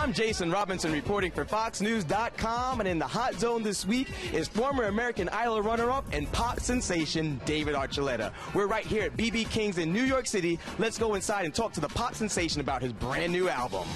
I'm Jason Robinson reporting for FoxNews.com, and in the hot zone this week is former American Idol runner-up and pop sensation David Archuleta. We're right here at BB King's in New York City. Let's go inside and talk to the pop sensation about his brand new album.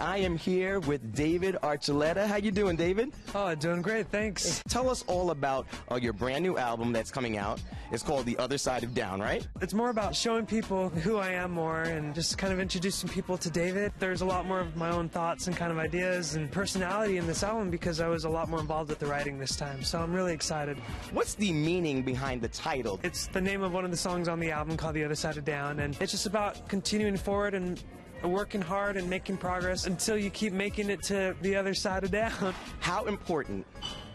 I am here with David Archuleta. How you doing, David? Oh, doing great, thanks. Tell us all about uh, your brand new album that's coming out. It's called The Other Side of Down, right? It's more about showing people who I am more and just kind of introducing people to David. There's a lot more of my own thoughts and kind of ideas and personality in this album because I was a lot more involved with the writing this time. So I'm really excited. What's the meaning behind the title? It's the name of one of the songs on the album called The Other Side of Down, and it's just about continuing forward and working hard and making progress until you keep making it to the other side of down. How important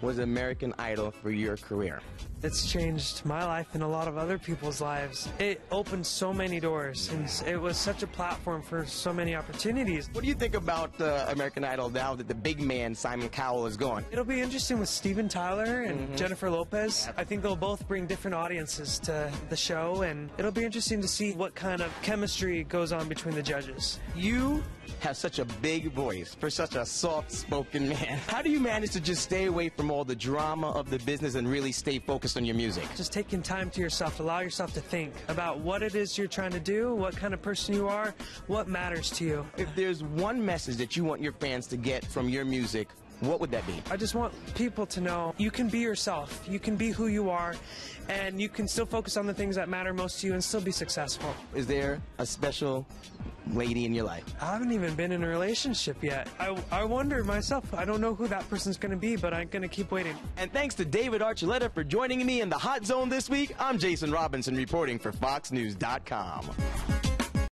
was American Idol for your career? It's changed my life and a lot of other people's lives. It opened so many doors, and it was such a platform for so many opportunities. What do you think about uh, American Idol now that the big man Simon Cowell is gone? It'll be interesting with Steven Tyler and mm-hmm. Jennifer Lopez. I think they'll both bring different audiences to the show, and it'll be interesting to see what kind of chemistry goes on between the judges. You have such a big voice for such a soft-spoken man. How do you manage to just stay away from all the drama of the business and really stay focused on your music? Just taking time to yourself, allow yourself to think about what it is you're trying to do, what kind of person you are, what matters to you. If there's one message that you want your fans to get from your music, what would that be? I just want people to know you can be yourself. You can be who you are, and you can still focus on the things that matter most to you and still be successful. Is there a special lady in your life? I haven't even been in a relationship yet. I, I wonder myself. I don't know who that person's going to be, but I'm going to keep waiting. And thanks to David Archuleta for joining me in the Hot Zone this week. I'm Jason Robinson reporting for FoxNews.com.